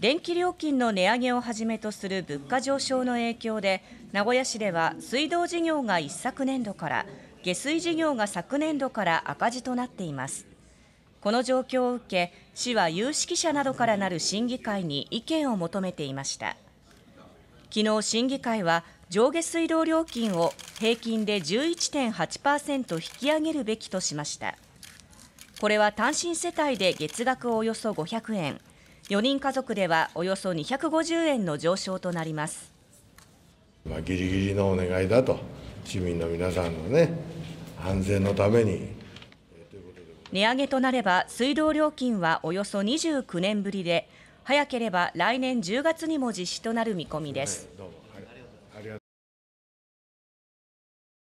電気料金の値上げをはじめとする物価上昇の影響で名古屋市では水道事業が一昨年度から下水事業が昨年度から赤字となっています。この状況を受け市は有識者などからなる審議会に意見を求めていました。昨日審議会は上下水道料金を平均で11.8%引き上げるべきとしました。これは単身世帯で月額およそ500円。4人家族ではおよそ250円の上昇となりますまあ、ギリギリのお願いだと、市民の皆さんのね、安全のために。値上げとなれば水道料金はおよそ29年ぶりで早ければ来年10月にも実施となる見込みです。どうも